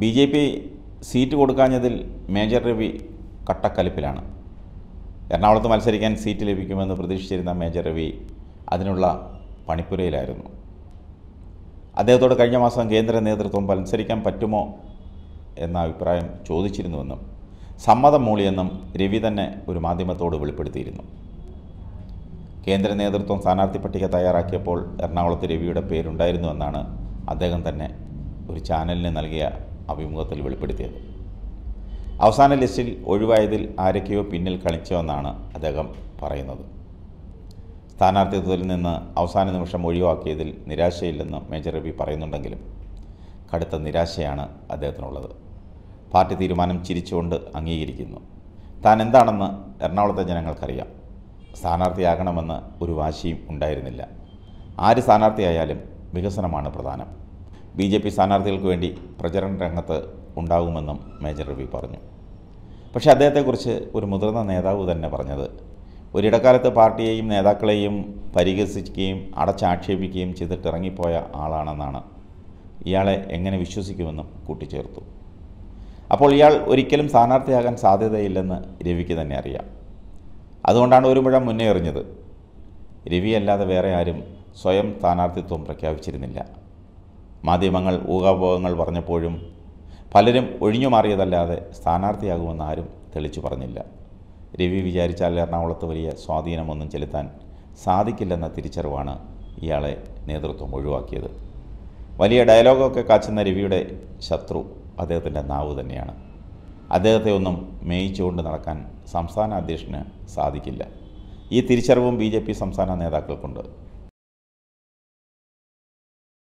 B J P seat കൊടുക്കാഞ്ഞതിൽ major Ravi കട്ടക്കലിപ്പിലാണ്. എറണാകുളത്ത് മത്സരിക്കാൻ സീറ്റ് ലഭിക്കുമെന്ന് പ്രതീക്ഷിച്ചിരുന്ന മേജർ രവി അതിനുള്ള പണിപ്പുരയിലായിരുന്നു. അദ്ദേഹത്തോട് കഴിഞ്ഞ മാസം കേന്ദ്ര നേതൃത്വം മത്സരിക്കാൻ പറ്റുമോ എന്ന അഭിപ്രായം ചോദിച്ചിരുന്നുവെന്നും സമ്മതം മൂളിയെന്നും രവി തന്നെ ഒരു മാധ്യമത്തോട് വെളിപ്പെടുത്തിയിരുന്നു. കേന്ദ്ര നേതൃത്വം സ്ഥാനാർത്ഥി പട്ടിക തയ്യാറാക്കിയപ്പോൾ എറണാകുളത്ത് രവിയുടെ പേരുണ്ടായിരുന്നുവെന്നാണ് അദ്ദേഹം തന്നെ ഒരു ചാനലിന് നൽകിയ അഭിമുഖത്തിൽ വെളിപ്പെടുത്തിയത്. അവസാന ലിസ്റ്റിൽ ഒഴിവായതിൽ ആരൊക്കെയോ പിന്നിൽ കളിച്ചുവെന്നാണ് അദ്ദേഹം പറയുന്നത്. സ്ഥാനാർത്ഥിത്വത്തിൽ നിന്ന് അവസാന നിമിഷം ഒഴിവാക്കിയതിൽ നിരാശയില്ലെന്ന് മേജർ രവി പറയുന്നുണ്ടെങ്കിലും കടുത്ത നിരാശയാണ് അദ്ദേഹത്തിനുള്ളത്. പാർട്ടി തീരുമാനം ചിരിച്ചുകൊണ്ട് അംഗീകരിക്കുന്നു. താൻ എന്താണെന്ന് എറണാകുളത്തെ ജനങ്ങൾക്കറിയാം. സ്ഥാനാർത്ഥിയാകണമെന്ന് ഒരു വാശിയും ഉണ്ടായിരുന്നില്ല. ആര് സ്ഥാനാർത്ഥിയായാലും വികസനമാണ് പ്രധാനം. ബി ജെ പി സ്ഥാനാർത്ഥികൾക്ക് വേണ്ടി പ്രചരണ രംഗത്ത് ഉണ്ടാകുമെന്നും മേജർ രവി പറഞ്ഞു. പക്ഷേ അദ്ദേഹത്തെക്കുറിച്ച് ഒരു മുതിർന്ന നേതാവ് തന്നെ പറഞ്ഞത് ഒരിടക്കാലത്ത് പാർട്ടിയെയും നേതാക്കളെയും പരിഹസിക്കുകയും അടച്ചാക്ഷേപിക്കുകയും ചെയ്തിട്ടിറങ്ങിപ്പോയ ആളാണെന്നാണ് ഇയാളെ എങ്ങനെ വിശ്വസിക്കുമെന്നും കൂട്ടിച്ചേർത്തു. അപ്പോൾ ഇയാൾ ഒരിക്കലും സ്ഥാനാർത്ഥിയാകാൻ സാധ്യതയില്ലെന്ന് രവിക്ക് തന്നെ അറിയാം. അതുകൊണ്ടാണ് ഒരു മുഴം മുന്നേ എറിഞ്ഞത് രവി അല്ലാതെ വേറെ ആരും സ്വയം സ്ഥാനാർത്ഥിത്വം പ്രഖ്യാപിച്ചിരുന്നില്ല. മാധ്യമങ്ങൾ ഊഹാപോഹങ്ങൾ പറഞ്ഞപ്പോഴും പലരും ഒഴിഞ്ഞു മാറിയതല്ലാതെ സ്ഥാനാർത്ഥിയാകുമെന്ന് ആരും തെളിച്ചു പറഞ്ഞില്ല. രവി വിചാരിച്ചാൽ എറണാകുളത്ത് വലിയ സ്വാധീനമൊന്നും ചെലുത്താൻ സാധിക്കില്ലെന്ന തിരിച്ചറിവാണ് ഇയാളെ നേതൃത്വം ഒഴിവാക്കിയത്. വലിയ ഡയലോഗൊക്കെ കാച്ചുന്ന രവിയുടെ ശത്രു അദ്ദേഹത്തിന്റെ നാവ് തന്നെയാണ്. അദ്ദേഹത്തെ ഒന്നും മേയിച്ചുകൊണ്ട് നടക്കാൻ സംസ്ഥാന അധ്യക്ഷന് സാധിക്കില്ല. ഈ തിരിച്ചറിവും ബി സംസ്ഥാന നേതാക്കൾക്കുണ്ട്.